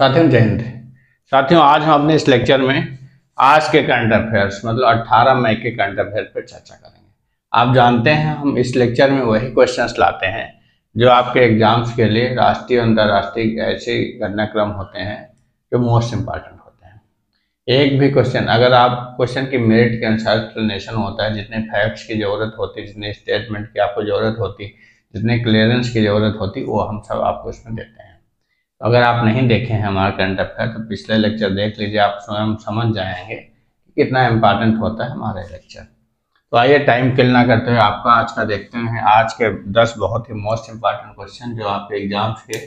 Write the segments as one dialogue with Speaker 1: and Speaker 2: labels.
Speaker 1: साथियों, जय हिंद। साथियों, आज हम अपने इस लेक्चर में आज के करंट अफेयर्स मतलब 18 मई के करंट अफेयर पर चर्चा करेंगे। आप जानते हैं, हम इस लेक्चर में वही क्वेश्चंस लाते हैं, जो आपके एग्ज़ाम्स के लिए राष्ट्रीय अंतर्राष्ट्रीय ऐसे घटनाक्रम होते हैं, जो मोस्ट इंपॉर्टेंट होते हैं। एक भी क्वेश्चन अगर आप क्वेश्चन की मेरिट के अनुसार एक्सप्लेनेशन होता है, जितने फैक्ट्स की ज़रूरत होती, जितने स्टेटमेंट की आपको ज़रूरत होती, जितने क्लियरेंस की ज़रूरत होती, वो हम सब आपको इसमें देते हैं। अगर आप नहीं देखे हैं हमारा करंट अफेयर तो पिछले लेक्चर देख लीजिए, आप स्वयं समझ जाएँगे कि कितना इम्पोर्टेंट होता है हमारे लेक्चर तो आइए टाइम किल ना करते हुए आपका आज का देखते हैं। आज के दस बहुत ही मोस्ट इंपॉर्टेंट क्वेश्चन जो आपके एग्ज़ाम्स के,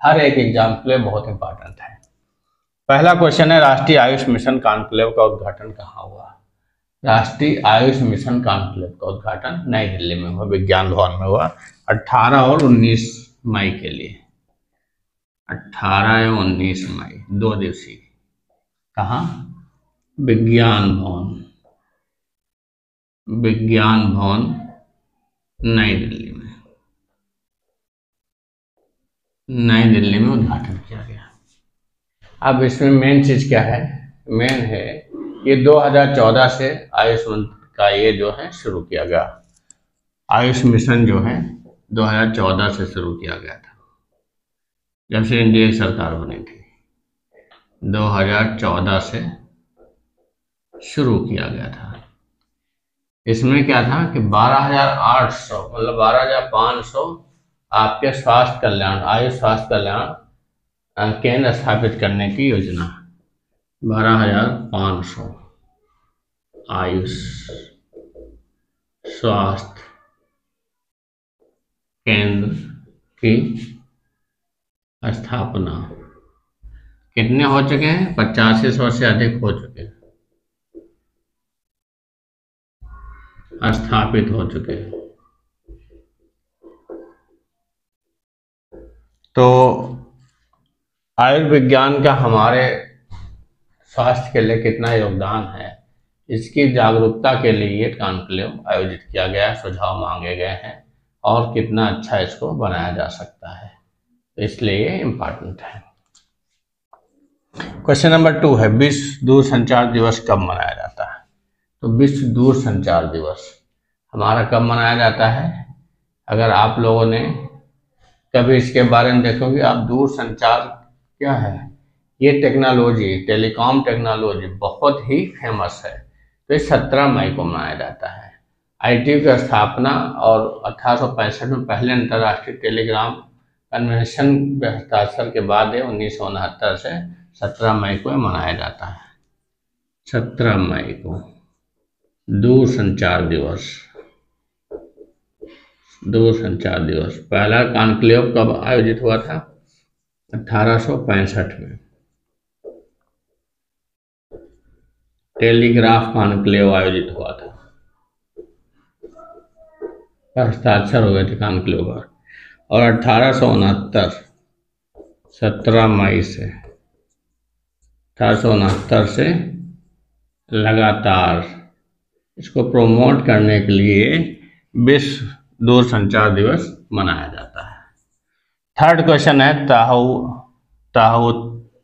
Speaker 1: हर एक एग्ज़ाम के लिए बहुत इंपॉर्टेंट है। पहला क्वेश्चन है, राष्ट्रीय आयुष मिशन कॉन्क्लेव का उद्घाटन कहाँ हुआ? राष्ट्रीय आयुष मिशन कॉन्क्लेव का उद्घाटन नई दिल्ली में हुआ, विज्ञान भवन में हुआ 18 और 19 मई के लिए। अट्ठारह एवं उन्नीस मई, दो दिवसीय। कहा? विज्ञान भवन। विज्ञान भवन नई दिल्ली में। नई दिल्ली में उद्घाटन किया गया। अब इसमें मेन चीज़ क्या है? मेन है, ये 2014 से आयुष का ये जो है, शुरू किया गया। आयुष मिशन जो है 2014 से शुरू किया गया था। जब से इंडिया की सरकार बनी थी। 2014 से शुरू किया गया था। इसमें क्या था कि 12,800 मतलब 12,500 आपके स्वास्थ्य कल्याण आयुष स्वास्थ्य कल्याण केंद्र स्थापित करने की योजना। 12,500 आयुष स्वास्थ्य केंद्र की स्थापना कितने हो चुके हैं? पचासी सौ से अधिक हो चुके हैं। स्थापित हो चुके हैं। तो आयुर्विज्ञान का हमारे स्वास्थ्य के लिए कितना योगदान है, इसकी जागरूकता के लिए ये कॉन्क्लेव आयोजित किया गया, सुझाव मांगे गए हैं और कितना अच्छा इसको बनाया जा सकता है। इसलिए इंपॉर्टेंट है। क्वेश्चन नंबर टू है, विश्व दूर संचार दिवस कब मनाया जाता है? तो विश्व दूर संचार दिवस हमारा कब मनाया जाता है? अगर आप लोगों ने कभी इसके बारे में देखोगे आप दूर संचार क्या है? ये टेक्नोलॉजी टेलीकॉम टेक्नोलॉजी बहुत ही फ़ेमस है। तो ये सत्रह मई को मनाया जाता है। आईटी की स्थापना और अठारह सौ पैंसठ में पहले अंतर्राष्ट्रीय टेलीग्राम कन्वेंशन हस्ताक्षर के बाद उन्नीस सौ उनहत्तर से सत्रह मई को मनाया जाता है। सत्रह मई को दूर संचार दिवस। दूर संचार दिवस। पहला कॉन्क्लेव कब आयोजित हुआ था? अठारह सौ पैंसठ में। टेलीग्राफ कॉन्क्लेव आयोजित हुआ था। हस्ताक्षर हो गए थे कॉन्क्लेव पर। और अठारह सौ उनहत्तर, सत्रह मई से, अठारह सौ उनहत्तर से लगातार इसको प्रमोट करने के लिए विश्व दूर संचार दिवस मनाया जाता है। थर्ड क्वेश्चन है, ताहु ताहु,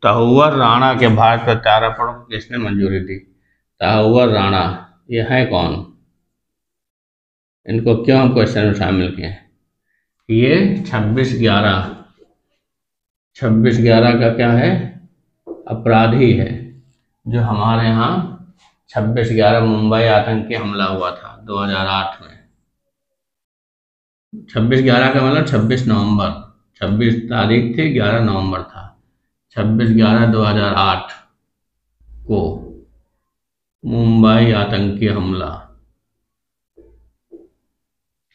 Speaker 1: तहुवर राणा के भारत प्रत्यारोपण को किसने मंजूरी दी? ताहुवर राणा, ये है कौन? इनको क्यों क्वेश्चन में शामिल किए? ये छब्बीस ग्यारह। छब्बीस ग्यारह का क्या है? अपराधी है, जो हमारे यहाँ छब्बीस ग्यारह मुंबई आतंकी हमला हुआ था 2008 में। छब्बीस ग्यारह का मतलब छब्बीस नवंबर। छब्बीस तारीख थी, ग्यारह नवंबर था। छब्बीस ग्यारह 2008 को मुंबई आतंकी हमला।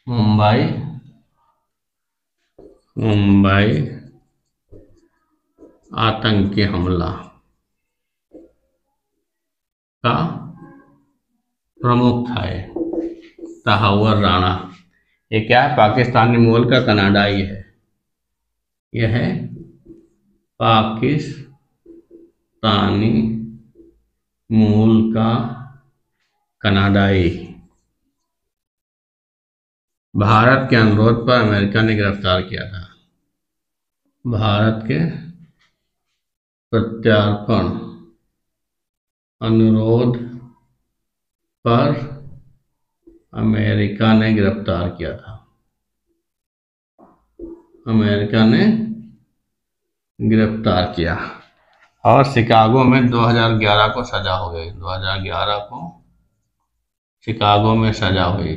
Speaker 1: मुंबई मुंबई आतंकी हमला का प्रमुख था तहावर राणा। ये क्या है? पाकिस्तानी मूल का कनाडाई है यह है पाकिस्तानी मूल का कनाडाई भारत के अनुरोध पर अमेरिका ने गिरफ़्तार किया था। भारत के प्रत्यार्पण अनुरोध पर अमेरिका ने गिरफ़्तार किया था। अमेरिका ने गिरफ़्तार किया। और शिकागो में 2011 को सजा हो गई। 2011 को शिकागो में सजा हुई।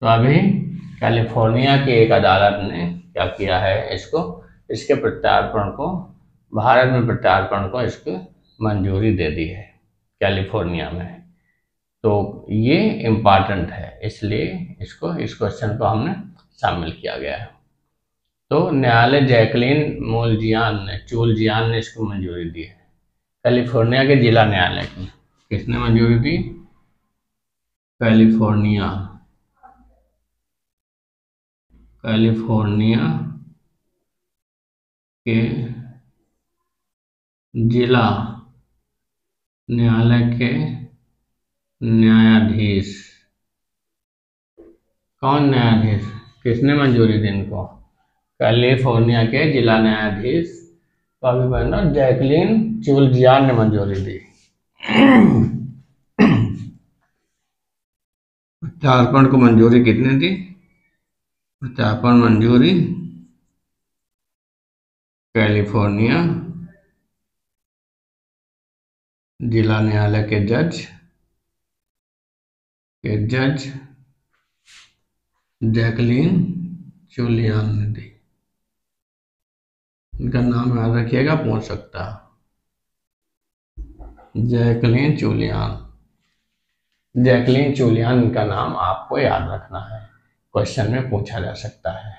Speaker 1: तो अभी कैलिफ़ोर्निया की एक अदालत ने क्या किया है इसको? इसके प्रत्यार्पण को, भारत में प्रत्यार्पण को इसको मंजूरी दे दी है, कैलिफ़ोर्निया में। तो ये इंपॉर्टेंट है, इसलिए इसको, इस क्वेश्चन को हमने शामिल किया गया है। तो न्यायालय जैकलिन मोलजियान ने, चूलजियान ने इसको मंजूरी दी है। कैलिफ़ोर्निया के जिला न्यायालय की किसने मंजूरी दी? कैलिफ़ोर्निया। कैलिफ़ोर्निया के जिला न्यायालय के न्यायाधीश। कौन न्यायाधीश? किसने मंजूरी दी इनको? कैलिफ़ोर्निया के जिला न्यायाधीश कवि बहन जैकलिन चुलजियान ने मंजूरी दी। प्रत्यार्पण को मंजूरी कितने दी? प्रत्यार्पण मंजूरी कैलिफ़ोर्निया जिला न्यायालय के जज के जज जैकलीन चुलियान ने दी इनका नाम याद रखिएगा, पूछ सकता। जैकलीन चूलियान जैकलिन चूलियान इनका नाम आपको याद रखना है। क्वेश्चन में पूछा जा सकता है।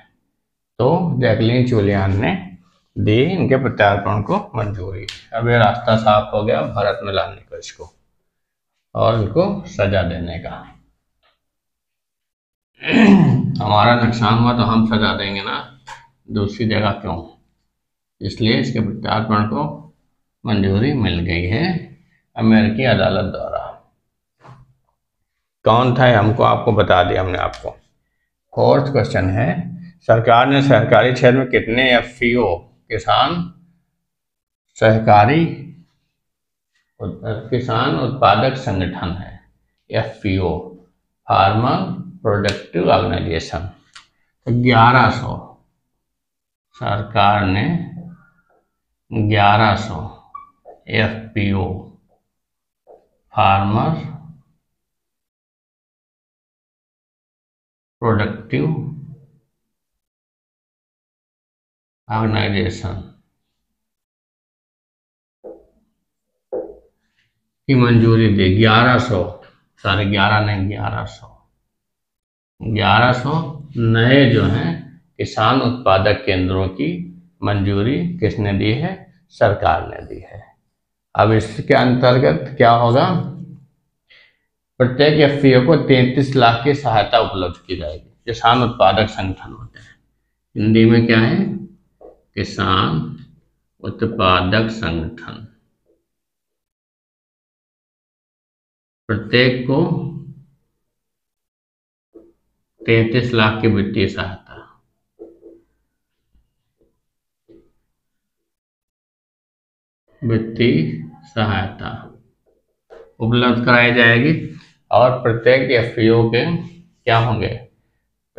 Speaker 1: तो जैकलिन चूलियान ने दी इनके प्रत्यार्पण को मंजूरी। अब ये रास्ता साफ़ हो गया भारत में लाने का इसको और इनको सजा देने का। हमारा नुकसान हुआ तो हम सजा देंगे ना। दूसरी जगह क्यों? इसलिए इसके प्रत्यार्पण को मंजूरी मिल गई है अमेरिकी अदालत द्वारा। कौन था हमको आपको बता दिया हमने आपको। फोर्थ क्वेश्चन है, सरकार ने सहकारी क्षेत्र में कितने एफ़ किसान, सहकारी किसान उत्पादक संगठन है? एफ़ फार्मर प्रोडक्टिव ऑर्गेनाइजेशन तो ग्यारह सौ। सरकार ने ग्यारह सौ। F P O farmer productive organisation की मंजूरी दी, ग्यारह सौ। साढ़े ग्यारह नहीं, ग्यारह सौ। ग्यारह सौ नए जो हैं, किसान उत्पादक केंद्रों की मंजूरी किसने दी है? सरकार ने दी है। अब इसके अंतर्गत क्या होगा? प्रत्येक एफ़ को तैतीस लाख की सहायता उपलब्ध की जाएगी। किसान उत्पादक संगठन होते हैं। हिंदी में क्या है? किसान उत्पादक संगठन। प्रत्येक को तैतीस लाख की वित्तीय सहायता। वित्तीय सहायता उपलब्ध कराई जाएगी। और प्रत्येक एफ़पीओ के क्या होंगे?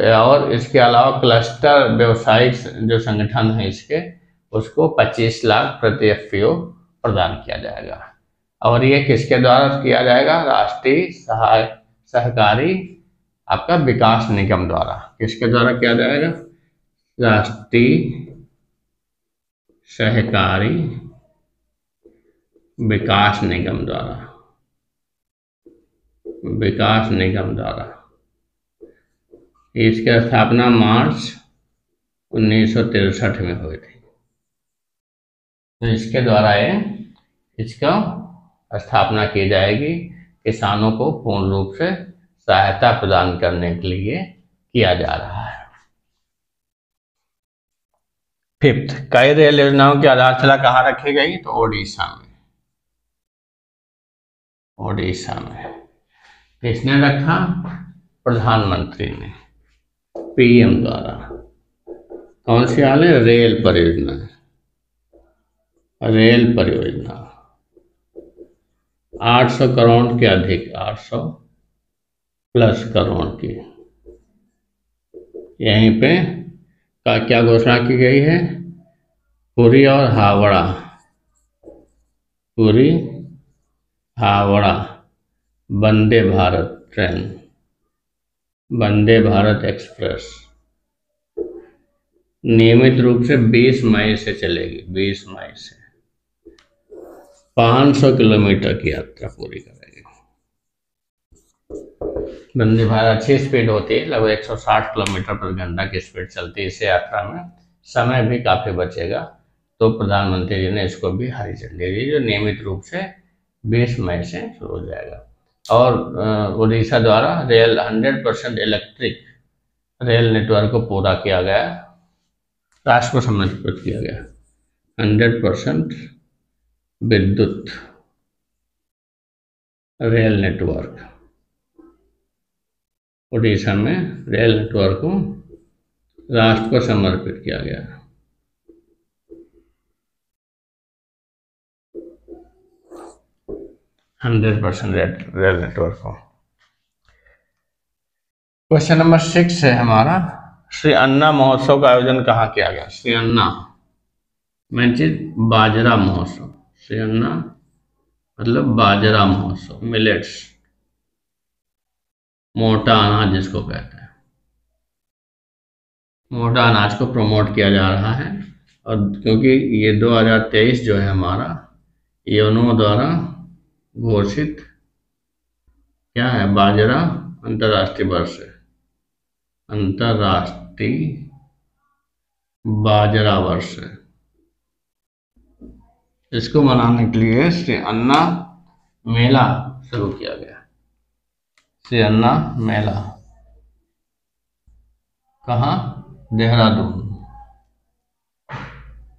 Speaker 1: और इसके अलावा क्लस्टर व्यवसायिक जो संगठन है इसके, उसको 25 लाख प्रति एफ़ प्रदान किया जाएगा। और ये किसके द्वारा किया जाएगा? राष्ट्रीय सहाय, सहकारी आपका विकास निगम द्वारा। किसके द्वारा किया जाएगा? राष्ट्रीय सहकारी विकास निगम द्वारा। विकास निगम द्वारा। इसकी स्थापना मार्च उन्नीस में हुई थी। तो इसके द्वारा ये, इसका स्थापना की जाएगी, किसानों को पूर्ण रूप से सहायता प्रदान करने के लिए किया जा रहा है। फिफ्थ, कई रेल योजनाओं की आधारशिला कहाँ रखी गई? तो ओडिशा में। ओडिशा में। किसने रखा प्रधानमंत्री ने, पीएम द्वारा। कौन सी हाल है? रेल परियोजना। रेल परियोजना। 800 करोड़ के अधिक 800 प्लस करोड़ की। यहीं पे का क्या घोषणा की गई है? पुरी और Howrah. Puri Howrah. Vande Bharat train, Vande Bharat express. नियमित रूप से 20 मई से चलेगी 20 मई से। 500 किलोमीटर की यात्रा पूरी करेगी। वंदे भारत अच्छी स्पीड होती है, लगभग 160 किलोमीटर प्रति घंटा की स्पीड चलती है इस यात्रा में। समय भी काफ़ी बचेगा तो प्रधानमंत्री जी ने इसको भी हरी झंडी दी, जो नियमित रूप से 20 मई से शुरू हो जाएगा। और उड़ीसा द्वारा rail 100 percent electric rail network को पूरा किया गया राष्ट्र को समर्पित किया गया 100 परसेंट विद्युत रेल नेटवर्क। उड़ीसा में रेल नेटवर्क को राष्ट्र को समर्पित किया गया हंड्रेड परसेंट रेल नेटवर्क को क्वेश्चन नंबर सिक्स है हमारा। श्री अन्ना महोत्सव का आयोजन कहाँ किया गया? श्री अन्ना मेन चीज़ बाजरा महोत्सव। श्री अन्ना मतलब बाजरा महोत्सव मिलेट्स मोटा अनाज जिसको कहते हैं। मोटा अनाज को प्रमोट किया जा रहा है और क्योंकि ये 2023 जो है हमारा योनो द्वारा घोषित क्या है? बाजरा अंतर्राष्ट्रीय वर्ष है। अंतर्राष्ट्रीय बाजरा वर्ष है। इसको मनाने के लिए श्री अन्ना मेला शुरू किया गया। श्री अन्ना मेला। कहा? देहरादून।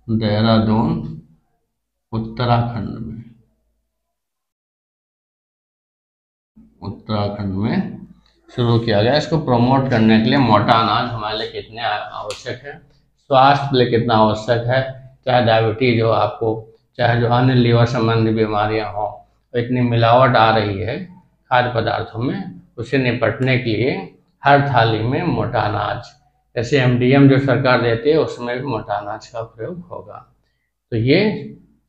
Speaker 1: देहरादून, उत्तराखंड में। उत्तराखंड में शुरू किया गया। इसको प्रमोट करने के लिए मोटा अनाज हमारे लिए कितने आवश्यक है, स्वास्थ्य के लिए कितना आवश्यक है, चाहे डायबिटीज़ हो आपको, चाहे जो अन्य लीवर संबंधी बीमारियाँ हो इतनी मिलावट आ रही है खाद्य पदार्थों में, उसे निपटने के लिए हर थाली में मोटा अनाज, जैसे एम जो सरकार देती है, उसमें भी मोटा अनाज का प्रयोग होगा। तो ये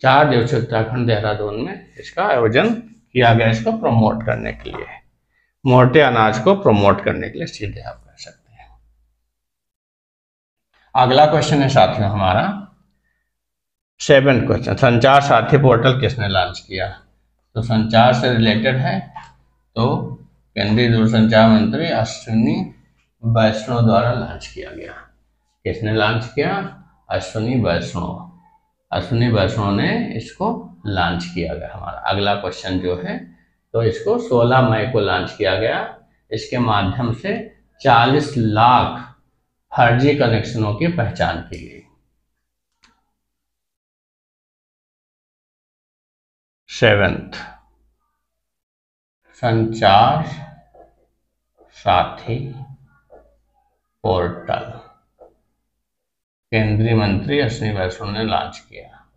Speaker 1: चार दिवसीय उत्तराखंड देहरादून में इसका आयोजन किया गया इसको प्रमोट करने के लिए। मोटे अनाज को प्रमोट करने के लिए सीधे आप कर सकते हैं। अगला क्वेश्चन है साथियों हमारा। सेवन क्वेश्चन संचार साथी पोर्टल किसने लॉन्च किया? तो संचार से रिलेटेड है तो केंद्रीय दूरसंचार मंत्री अश्विनी वैष्णव द्वारा लॉन्च किया गया। किसने लॉन्च किया? अश्विनी वैष्णव अश्विनी वैष्णव ने इसको लॉन्च किया गया हमारा। अगला क्वेश्चन जो है तो इसको 16 मई को लॉन्च किया गया। इसके माध्यम से 40 लाख फर्जी कनेक्शनों की पहचान की गई। सेवेंथ, संचार साथी पोर्टल केंद्रीय मंत्री अश्विनी वैष्णव ने लॉन्च किया।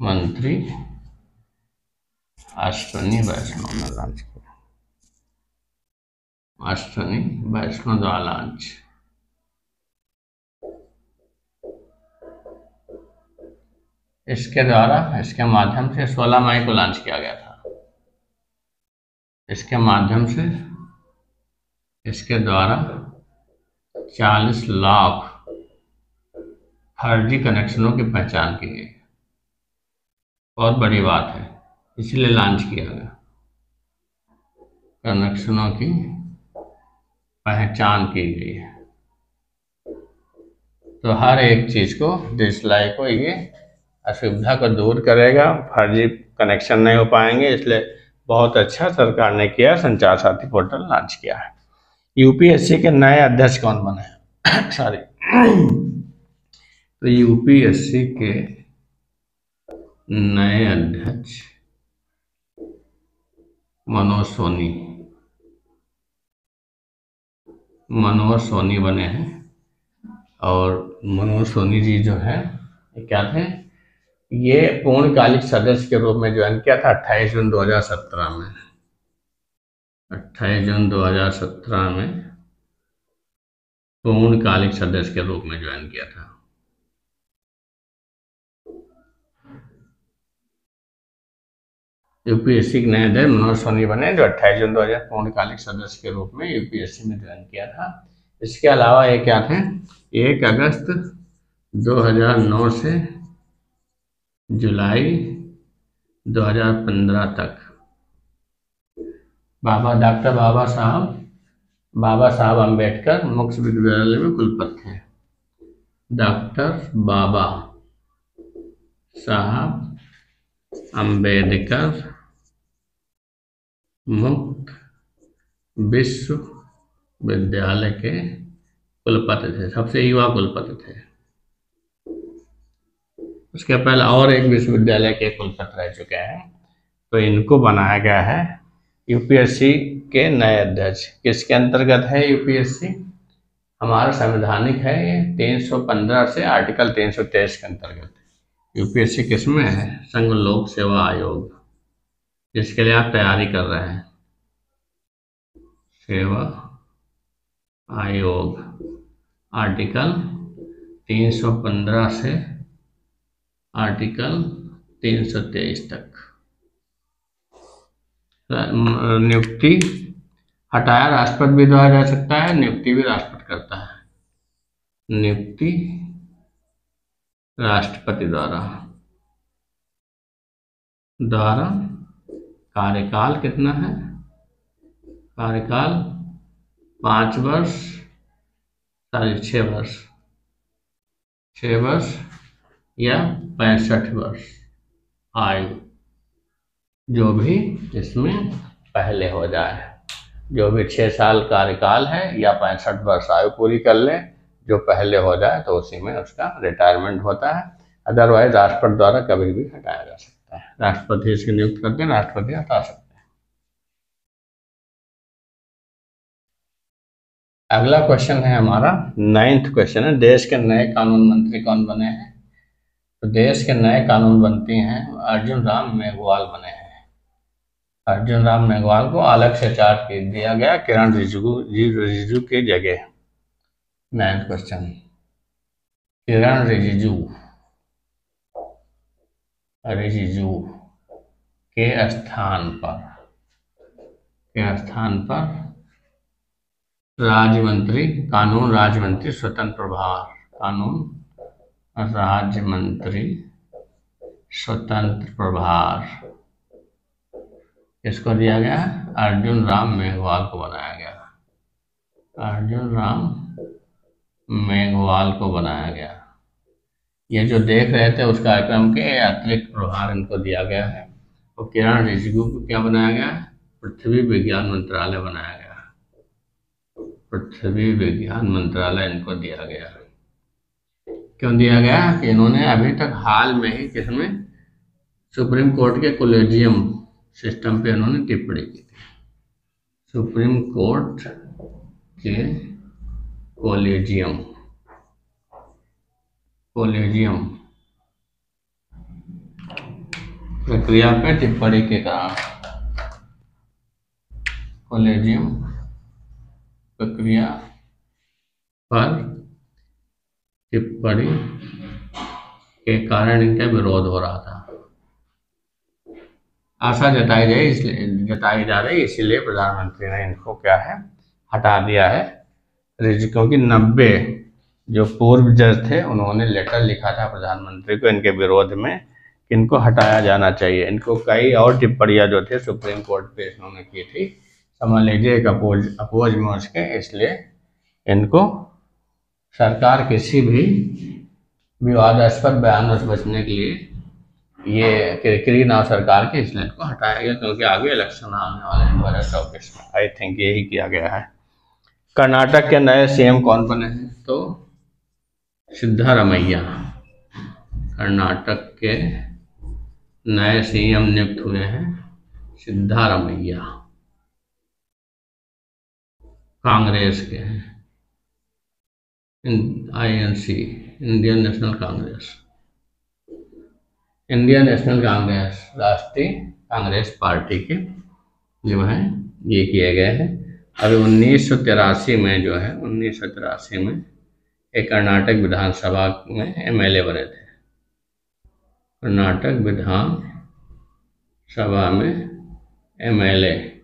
Speaker 1: मंत्री अश्विनी वैष्णव ने लॉन्च किया। अश्विनी वैष्णव द्वारा लॉन्च। इसके द्वारा, इसके माध्यम से 16 मई को लॉन्च किया गया था। इसके माध्यम से, इसके द्वारा 40 लाख फर्जी कनेक्शनों की पहचान की गई बहुत बड़ी बात है, इसलिए लॉन्च किया गया। कनेक्शनों की पहचान की गई है। तो हर एक चीज़ को डिसलाई को ये असुविधा को दूर करेगा। फर्जी कनेक्शन नहीं हो पाएँगे, इसलिए बहुत अच्छा सरकार ने किया, संचार साथी पोर्टल लॉन्च किया है। यूपीएससी के नए अध्यक्ष कौन बने सॉरी तो यूपीएससी के नए अध्यक्ष मनोज सोनी। मनोज सोनी बने हैं और मनोज सोनी जी जो है क्या थे? ये पूर्णकालिक सदस्य के रूप में ज्वाइन किया था अट्ठाईस जून 2017 में। अट्ठाईस जून 2017 में पूर्णकालिक सदस्य के रूप में ज्वाइन किया था। यूपीएससी के नए अध्यक्ष मनोज सोनी बने, जो अट्ठाईस जून 2000 पूर्णकालिक सदस्य के रूप में यूपीएससी में ज्वाइन किया था। इसके अलावा ये क्या थे? एक अगस्त 2009 से जुलाई 2015 तक। बाबा, डॉक्टर बाबा साहब बाबा साहब अंबेडकर मुख्य विद्यालय में कुलपति थे। डॉक्टर बाबा साहब अंबेडकर मुक्त विश्वविद्यालय के कुलपति थे। सबसे युवा कुलपति थे। उसके पहले और एक विश्वविद्यालय के कुलपति रह चुके हैं। तो इनको बनाया गया है यूपीएससी के नए अध्यक्ष। किसके अंतर्गत है यूपीएससी हमारा संवैधानिक है ये 315 से आर्टिकल 323 के अंतर्गत। यूपीएससी किसमें है? संघ लोक सेवा आयोग। जिसके लिए आप तैयारी कर रहे हैं। सेवा आयोग, आर्टिकल 315 से आर्टिकल 323 तक। नियुक्ति हटाया राष्ट्रपति भी द्वारा जा सकता है, नियुक्ति भी राष्ट्रपति करता है। नियुक्ति राष्ट्रपति द्वारा। द्वारा कार्यकाल कितना है? कार्यकाल पाँच वर्ष, सॉरी, छः वर्ष। छः वर्ष या पैंसठ वर्ष आयु, जो भी इसमें पहले हो जाए। जो भी छः साल कार्यकाल है या पैंसठ वर्ष आयु पूरी कर ले, जो पहले हो जाए तो उसी में उसका रिटायरमेंट होता है। अदरवाइज़ राष्ट्रपति द्वारा कभी भी हटाया जा सकता है। सकता है राष्ट्रपति इसकी नियुक्त करते हैं राष्ट्रपति हटा सकते हैं। अगला क्वेश्चन है हमारा नाइन्थ क्वेश्चन है। देश के नए कानून मंत्री कौन बने हैं? तो देश के नए कानून बनते हैं अर्जुन राम मेघवाल बने हैं। अर्जुन राम मेघवाल को अलग से चार्ज दिया गया, किरण रिजिजू रिजिजू के जगह। Ninth question Kiran Rijiju. Rijiju के स्थान पर? के स्थान पर? राज्य मंत्री कानून राज्य मंत्री स्वतंत्र प्रभार, कानून राज्य मंत्री स्वतंत्र प्रभार। इसको दिया गया अर्जुन राम मेघवाल को बनाया गया। अर्जुन राम मेघवाल को बनाया गया। ये जो देख रहे थे उस कार्यक्रम के अतिरिक्त प्रभार इनको दिया गया है। और किरण रिजिजू को क्या बनाया गया है? पृथ्वी विज्ञान मंत्रालय बनाया गया पृथ्वी विज्ञान मंत्रालय इनको दिया गया क्यों दिया गया कि इन्होंने अभी तक हाल में ही किसमें सुप्रीम कोर्ट के कोलेजियम सिस्टम पे इन्होंने टिप्पणी की थी। सुप्रीम कोर्ट के कोलेजियम। कोलेजियम। प्रक्रिया पे टिप्पणी के कारण कोलेजियम प्रक्रिया पर टिप्पणी के कारण इनका विरोध हो रहा था। आशा जताई जाए इसलिए जताई जा रही, इसीलिए प्रधानमंत्री ने इनको क्या है, हटा दिया है। क्योंकि नब्बे जो पूर्व जज थे, उन्होंने लेटर लिखा था प्रधानमंत्री को इनके विरोध में कि इनको हटाया जाना चाहिए। इनको कई और टिप्पणियाँ जो थे, सुप्रीम कोर्ट पे इन्होंने की थी। समझ लीजिए एक अपोज अपोज में उसके इसलिए इनको सरकार किसी भी विवादास्पद बयानों से बचने के लिए ये किरकिरी नाव सरकार के, इसलिए इनको हटाया गया, क्योंकि आगे इलेक्शन आने वाले हैं हज़ार चौबीस में। आई थिंक यही किया गया है। कर्नाटक के नए सीएम कौन बने हैं? तो सिद्धारमैया कर्नाटक के नए सीएम नियुक्त हुए हैं सिद्धारमैया कांग्रेस के हैं। I N C Indian National Congress. Indian National Congress, राष्ट्रीय कांग्रेस पार्टी के जो है, ये किए गए हैं। अभी उन्नीस सौ तिरासी में जो है, उन्नीस सौ तिरासी में एक कर्नाटक विधानसभा में एमएलए बने थे। कर्नाटक विधान सभा में एमएलए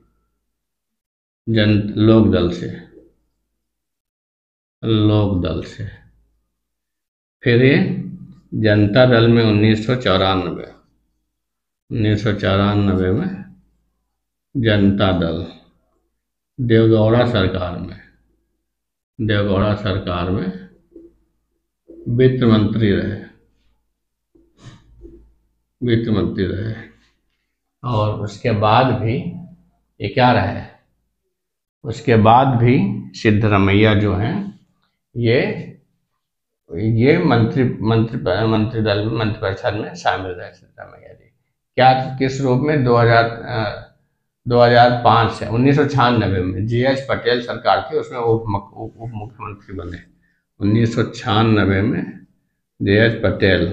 Speaker 1: जन, लोक दल से। लोक दल से। फिर ये जनता दल में उन्नीस सौ चौरानबे उन्नीस सौ चौरानबे में जनता दल, देवगौड़ा सरकार में, देवगौड़ा सरकार में वित्त मंत्री रहे। वित्त मंत्री रहे। और उसके बाद भी ये क्या रहे? उसके बाद भी सिद्धरमैया जो हैं, ये ये मंत्री मंत्री मंत्री दल, मंत्री परिषद में शामिल रहे सिद्धरमैया जी। क्या, किस रूप में? 2000 2005 से, उन्नीस सौ छियानबे में जी पटेल सरकार थी उसमें उप उप मुख्यमंत्री बने। उन्नीस सौ छियानबे में J H Patel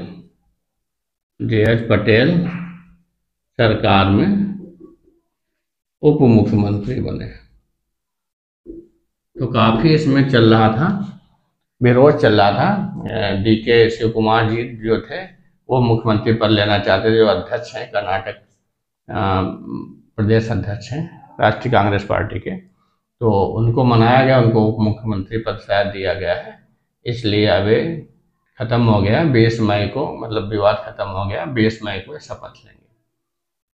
Speaker 1: J H Patel सरकार में उप मुख्यमंत्री बने। तो काफ़ी इसमें चल रहा था विरोध चल रहा था। डी के शिव कुमार जी जो थे, वो मुख्यमंत्री पद लेना चाहते थे जो अध्यक्ष हैं, कर्नाटक प्रदेश अध्यक्ष हैं, राष्ट्रीय कांग्रेस पार्टी के। तो उनको मनाया गया, उनको उप मुख्यमंत्री पद शायद दिया गया है। इसलिए अब खत्म हो गया। बीस मई को मतलब विवाद खत्म हो गया। बीस मई को शपथ लेंगे।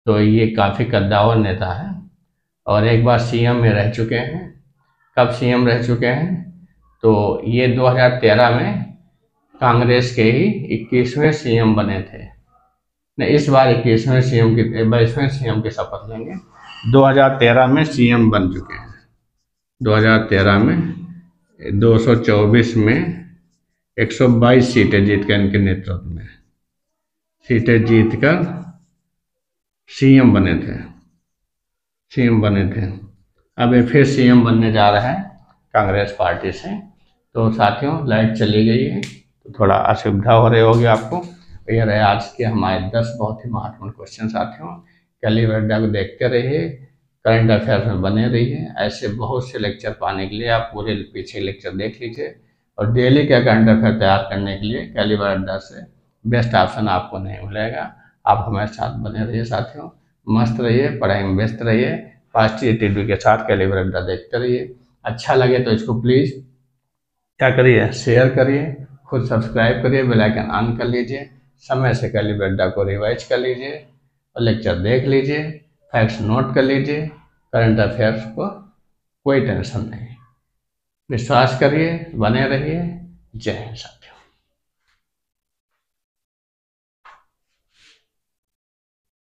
Speaker 1: तो ये काफ़ी कद्दावर नेता है। और एक बार सीएम में रह चुके हैं। कब सीएम रह चुके हैं? तो ये 2013 में कांग्रेस के ही इक्कीसवें सीएम बने थे। नहीं, इस बार इक्कीसवें सीएम की, बाईसवें सीएम की शपथ लेंगे। 2013 में सीएम बन चुके हैं। 2013 में 224 में 122 सीटें जीत कर इनके नेतृत्व में। सीटें जीत कर सीएम बने थे। सीएम बने थे। अब ये फिर सीएम बनने जा रहे हैं कांग्रेस पार्टी से। तो साथियों, लाइट चली गई है। तो थोड़ा असुविधा हो रही होगी आपको। ये रहे आज के हमारे दस बहुत ही महत्वपूर्ण क्वेश्चन साथियों। कैलीवर्डा को देखते रहिए। करंट अफेयर्स में बने रहिए। ऐसे बहुत से लेक्चर पाने के लिए आप पूरे पीछे लेक्चर देख लीजिए और डेली का करंट अफेयर तैयार करने के लिए कैलीवर अड्डा से बेस्ट ऑप्शन आपको नहीं मिलेगा। आप हमारे साथ बने रहिए साथियों। मस्त रहिए, पढ़ाई में व्यस्त रहिए फास्ट टी के साथ कैलीवर अड्डा देखते रहिए। अच्छा लगे तो इसको प्लीज़ क्या करिए शेयर करिए, खुद सब्सक्राइब करिए बेल आइकन ऑन कर लीजिए। समय से कैलीवर अड्डा को रिवाइज कर लीजिए और लेक्चर देख लीजिए। फैक्ट्स नोट कर लीजिए करंट अफेयर्स को कोई टेंशन नहीं। विश्वास करिए, बने रहिए। जय हिंद।